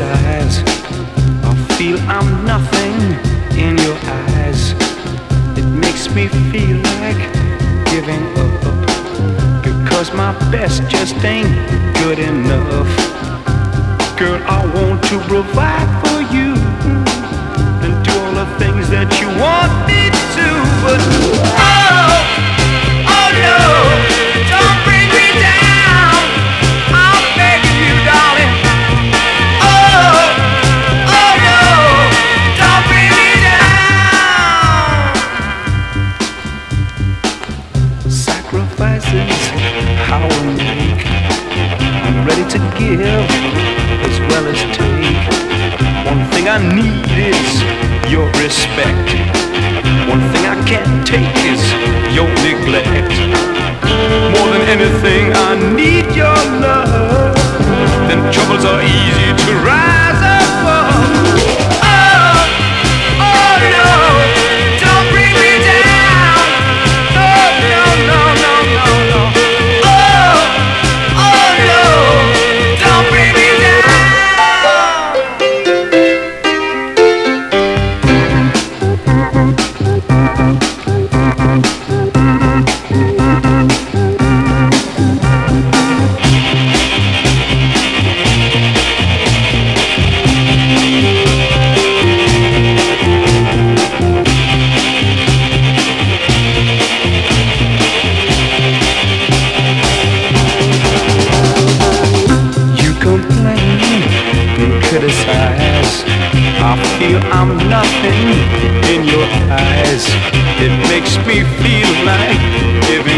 I feel I'm nothing in your eyes. It makes me feel like giving up. Because my best just ain't good enough. Girl, I want to provide for I will make. I'm ready to give as well as take. One thing I need is your respect. One thing I can't take is your neglect. More than anything, I need your love. Then troubles are easy feel I'm nothing in your eyes. It makes me feel like giving